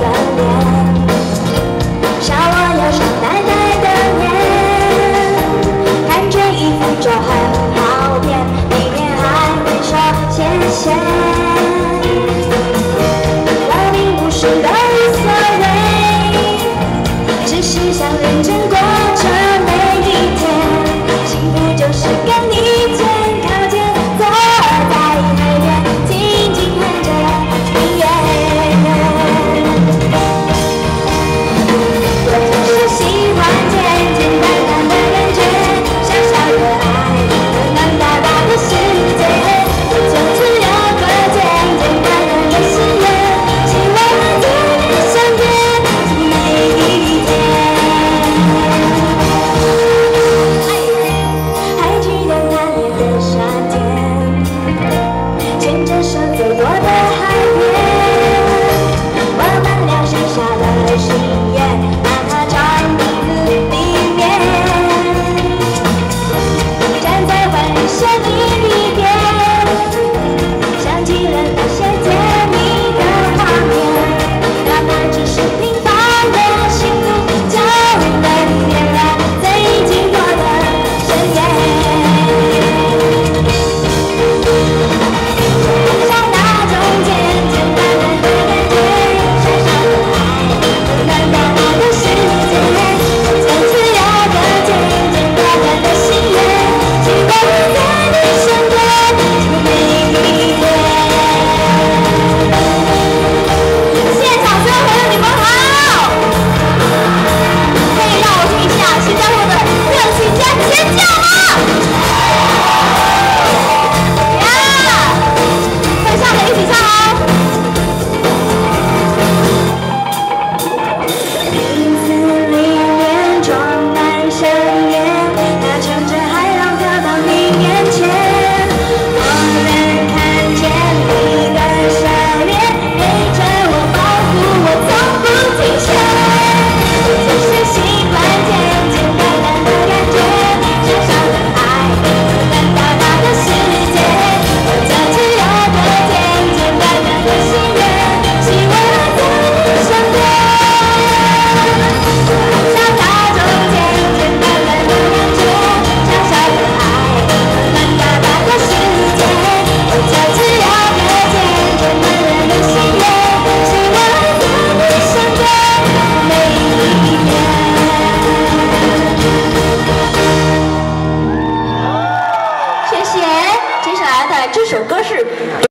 的脸，笑我有少呆呆的脸，看着一很好骗，还说谢谢，不无所谓，只是想。